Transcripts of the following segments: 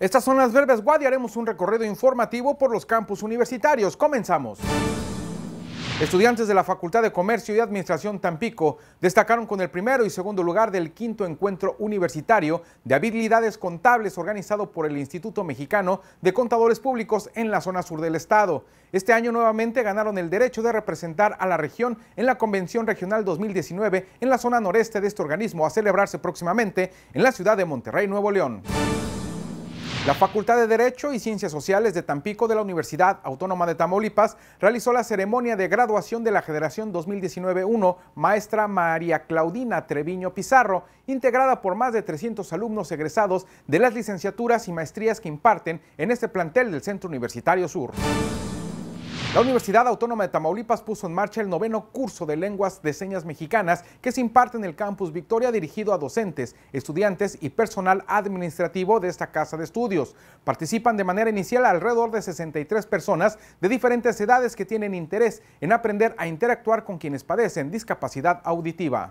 Estas son las WAD y haremos un recorrido informativo por los campus universitarios. Comenzamos. Estudiantes de la Facultad de Comercio y Administración Tampico destacaron con el primero y segundo lugar del quinto encuentro universitario de habilidades contables organizado por el Instituto Mexicano de Contadores Públicos en la zona sur del estado. Este año nuevamente ganaron el derecho de representar a la región en la Convención Regional 2019 en la zona noreste de este organismo a celebrarse próximamente en la ciudad de Monterrey, Nuevo León. La Facultad de Derecho y Ciencias Sociales de Tampico de la Universidad Autónoma de Tamaulipas realizó la ceremonia de graduación de la generación 2019-1 maestra María Claudina Treviño Pizarro, integrada por más de 300 alumnos egresados de las licenciaturas y maestrías que imparten en este plantel del Centro Universitario Sur. La Universidad Autónoma de Tamaulipas puso en marcha el noveno curso de lenguas de señas mexicanas que se imparte en el campus Victoria dirigido a docentes, estudiantes y personal administrativo de esta casa de estudios. Participan de manera inicial alrededor de 63 personas de diferentes edades que tienen interés en aprender a interactuar con quienes padecen discapacidad auditiva.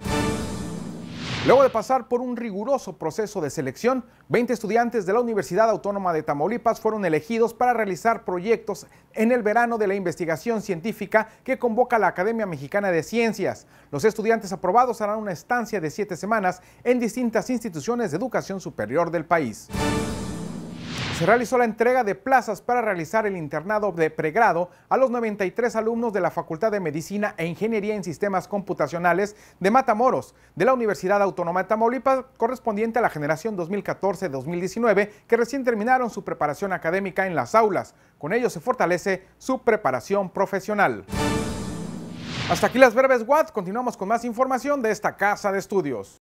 Luego de pasar por un riguroso proceso de selección, 20 estudiantes de la Universidad Autónoma de Tamaulipas fueron elegidos para realizar proyectos en el verano de la investigación científica que convoca la Academia Mexicana de Ciencias. Los estudiantes aprobados harán una estancia de siete semanas en distintas instituciones de educación superior del país se realizó la entrega de plazas para realizar el internado de pregrado a los 93 alumnos de la Facultad de Medicina e Ingeniería en Sistemas Computacionales de Matamoros, de la Universidad Autónoma de Tamaulipas, correspondiente a la generación 2014-2019, que recién terminaron su preparación académica en las aulas. Con ello se fortalece su preparación profesional. Hasta aquí las breves WAD, continuamos con más información de esta casa de estudios.